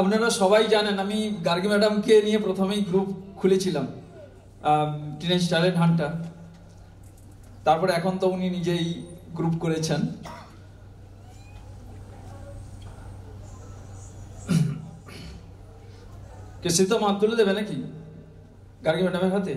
আপনারা সবাই জানেন, আমি গার্গী ম্যাডামকে নিয়ে প্রথমেই গ্রুপ খুলেছিলাম টিনেজ ট্যালেন্ট হান্টার তারপরে এখন তো উনি নিজেই গ্রুপ করেছেন। কে, সে তো মাপ তুলে দেবে নাকি? গার্গী ম্যাডামের হাতে?